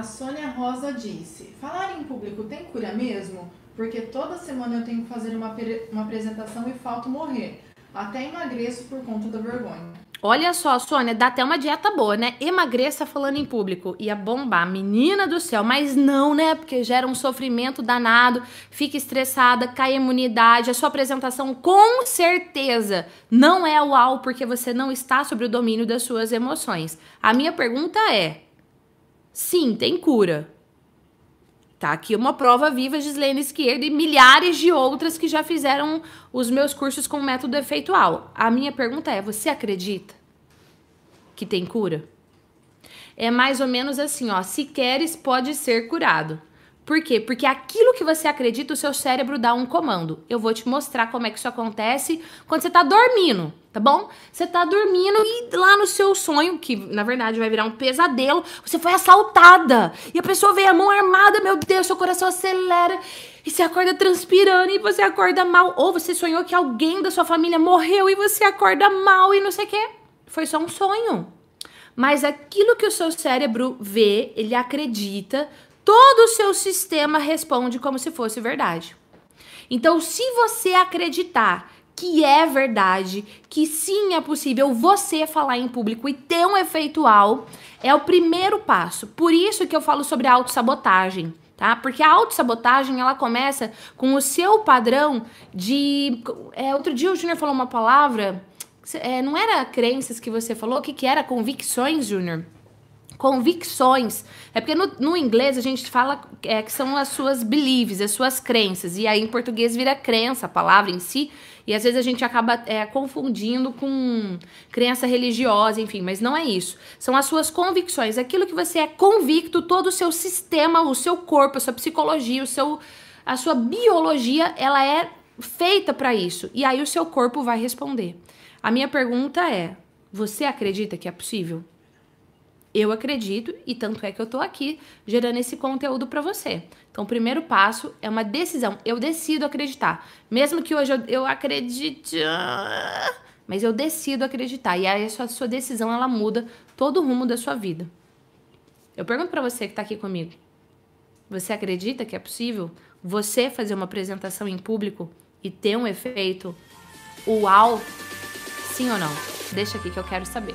A Sônia Rosa disse: Falar em público tem cura mesmo? Porque toda semana eu tenho que fazer uma, uma apresentação e falto morrer. Até emagreço por conta da vergonha. Olha só, Sônia, dá até uma dieta boa, né? Emagreça falando em público. Ia bombar, menina do céu. Mas não, né? Porque gera um sofrimento danado, fica estressada, cai a imunidade. A sua apresentação, com certeza, não é uau, porque você não está sobre o domínio das suas emoções. A minha pergunta é: sim, tem cura. Tá aqui uma prova viva, Gislaine Esquerda e milhares de outras que já fizeram os meus cursos com método efeitual. A minha pergunta é: você acredita que tem cura? É mais ou menos assim, ó, se queres pode ser curado. Por quê? Porque aquilo que você acredita, o seu cérebro dá um comando. Eu vou te mostrar como é que isso acontece quando você tá dormindo, tá bom? Você tá dormindo e lá no seu sonho, que na verdade vai virar um pesadelo, você foi assaltada. E a pessoa veio a mão armada, meu Deus, seu coração acelera. E você acorda transpirando e você acorda mal. Ou você sonhou que alguém da sua família morreu e você acorda mal e não sei o quê. Foi só um sonho. Mas aquilo que o seu cérebro vê, ele acredita, todo o seu sistema responde como se fosse verdade. Então, se você acreditar que é verdade, que sim é possível você falar em público e ter um efeitual, é o primeiro passo. Por isso que eu falo sobre a autossabotagem, tá? Porque a autossabotagem, ela começa com o seu padrão de... É, outro dia o Júnior falou uma palavra... É, não era crenças que você falou? O que, que era? Convicções, Júnior? Convicções. É porque no, no inglês a gente fala é, que são as suas beliefs, as suas crenças. E aí em português vira crença, a palavra em si. E às vezes a gente acaba é, confundindo com crença religiosa, enfim, mas não é isso. São as suas convicções, aquilo que você é convicto, todo o seu sistema, o seu corpo, a sua psicologia, o seu, a sua biologia, ela é feita para isso. E aí o seu corpo vai responder. A minha pergunta é: você acredita que é possível? Eu acredito e tanto é que eu tô aqui gerando esse conteúdo para você. Então, o primeiro passo é uma decisão. Eu decido acreditar. Mesmo que hoje eu, eu acredite, mas eu decido acreditar. E aí a sua, sua decisão ela muda todo o rumo da sua vida. Eu pergunto para você que tá aqui comigo. Você acredita que é possível você fazer uma apresentação em público e ter um efeito uau? Sim ou não? Deixa aqui que eu quero saber.